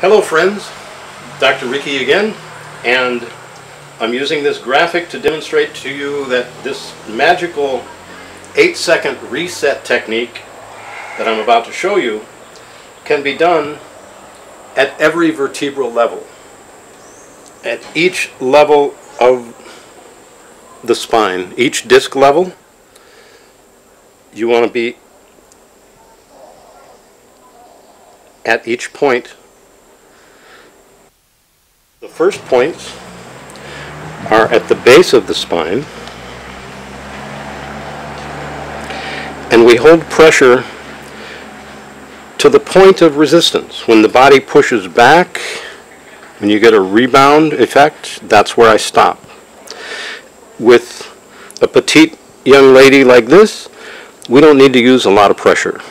Hello friends, Dr. Ricky again, and I'm using this graphic to demonstrate to you that this magical 8 second reset technique that I'm about to show you can be done at every vertebral level. At each level of the spine, each disc level, you want to be at each point. The first points are at the base of the spine, and we hold pressure to the point of resistance. When the body pushes back, when you get a rebound effect, that's where I stop. With a petite young lady like this, we don't need to use a lot of pressure.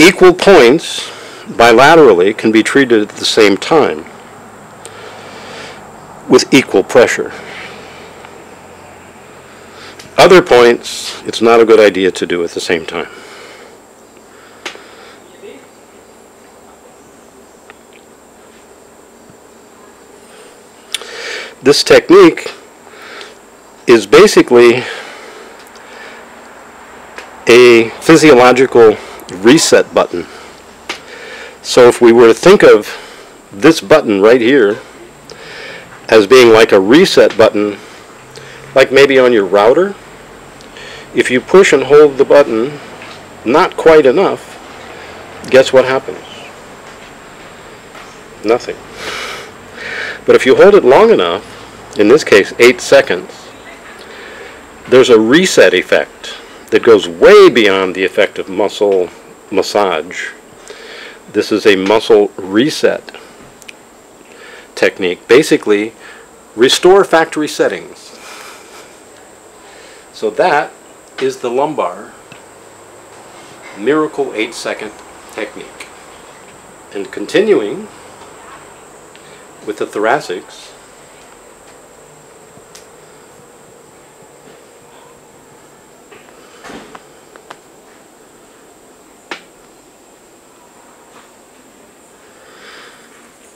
Equal points bilaterally can be treated at the same time with equal pressure. Other points, it's not a good idea to do at the same time. This technique is basically a physiological reset button. So if we were to think of this button right here as being like a reset button, like maybe on your router, if you push and hold the button not quite enough, guess what happens? Nothing. But if you hold it long enough, in this case 8 seconds, there's a reset effect that goes way beyond the effect of muscle massage. This is a muscle reset technique. Basically, restore factory settings. So that is the lumbar miracle 8 second technique. And continuing with the thoracics,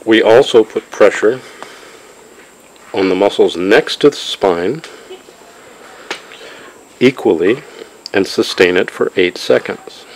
We also put pressure on the muscles next to the spine equally and sustain it for 8 seconds.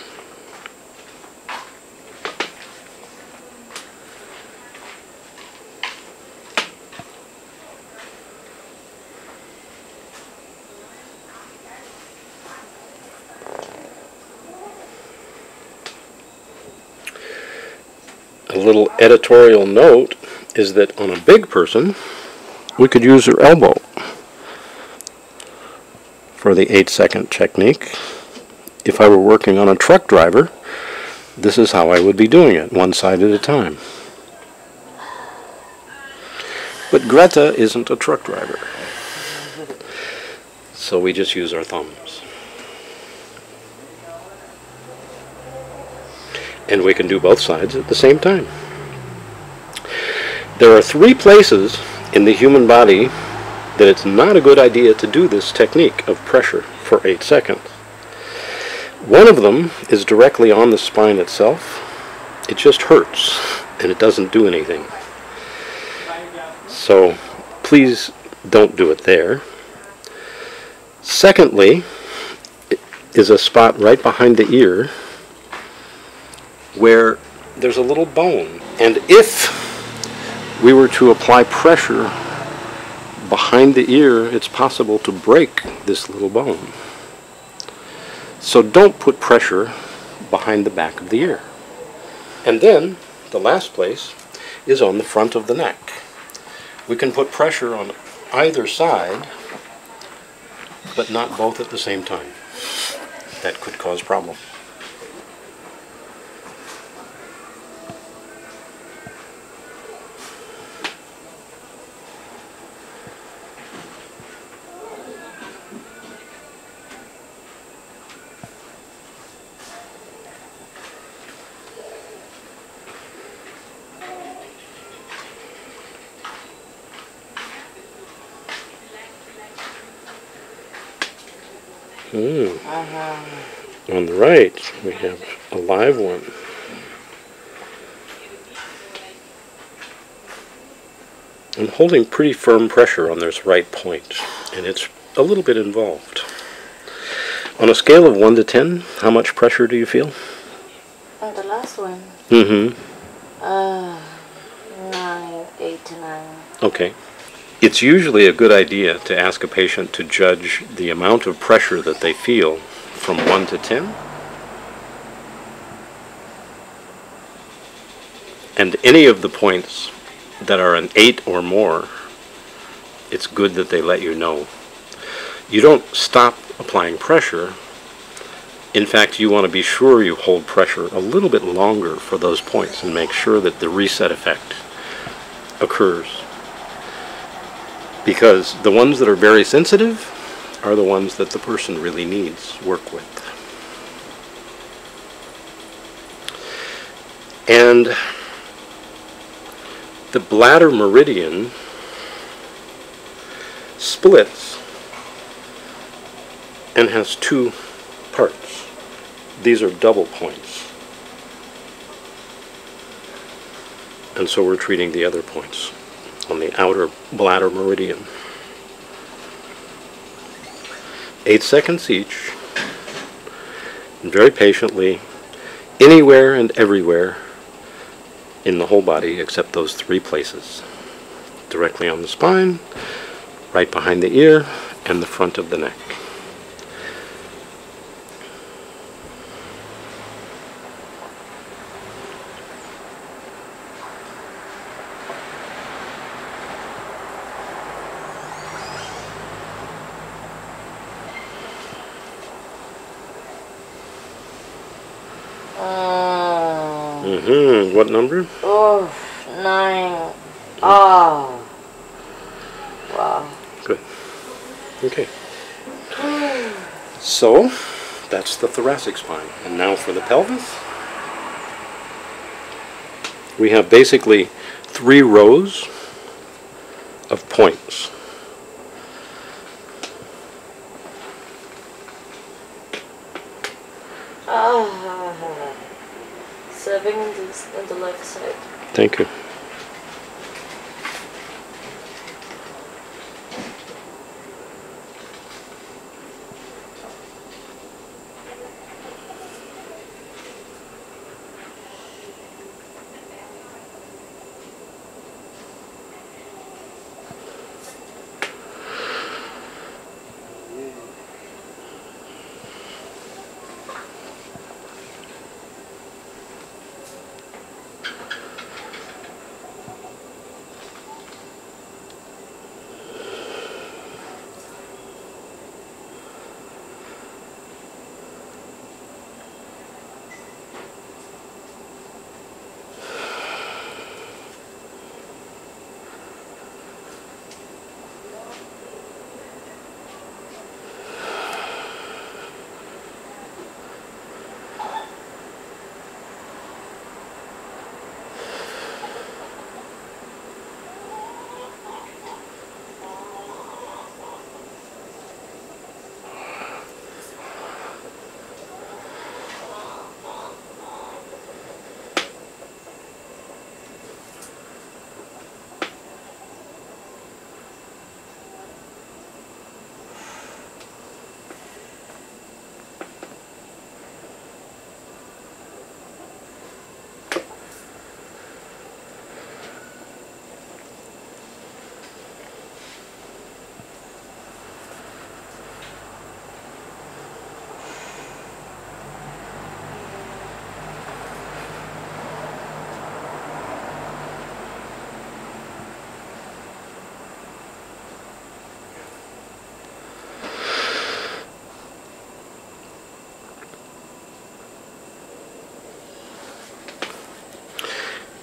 A little editorial note is that on a big person, we could use her elbow for the 8 second technique. If I were working on a truck driver, this is how I would be doing it, one side at a time. But Greta isn't a truck driver. So we just use our thumbs. And we can do both sides at the same time. There are three places in the human body that it's not a good idea to do this technique of pressure for 8 seconds. One of them is directly on the spine itself. It just hurts and it doesn't do anything. So please don't do it there. Secondly, is a spot right behind the ear where there's a little bone. And if we were to apply pressure behind the ear, it's possible to break this little bone. So don't put pressure behind the back of the ear. And then, the last place is on the front of the neck. We can put pressure on either side, but not both at the same time. That could cause problems. Mm. Uh -huh. On the right, we have a live one. I'm holding pretty firm pressure on this right point, and it's a little bit involved. On a scale of 1 to 10, how much pressure do you feel? On the last one? Mm-hmm. Uh, 9, 8 to 9. Okay. It's usually a good idea to ask a patient to judge the amount of pressure that they feel from 1 to 10. And any of the points that are an 8 or more, it's good that they let you know. You don't stop applying pressure. In fact, you want to be sure you hold pressure a little bit longer for those points and make sure that the reset effect occurs because the ones that are very sensitive are the ones that the person really needs work with. And the bladder meridian splits and has two parts. These are double points. And so we're treating the other points on the outer bladder meridian. Eight seconds each, and very patiently, anywhere and everywhere in the whole body except those three places. Directly on the spine, right behind the ear, and the front of the neck. Mm, Mm-hmm. What number? oh, nine. Oh. Wow. Good. Okay. So, that's the thoracic spine. And now for the pelvis. We have basically three rows of points. Seven on the left side. Thank you.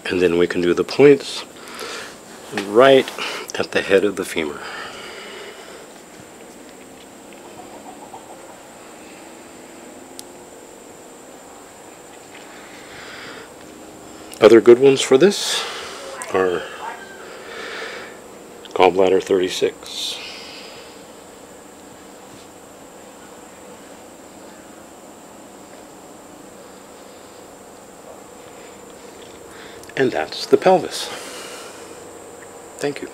And then we can do the points right at the head of the femur. Other good ones for this are gallbladder 36. And that's the pelvis. Thank you.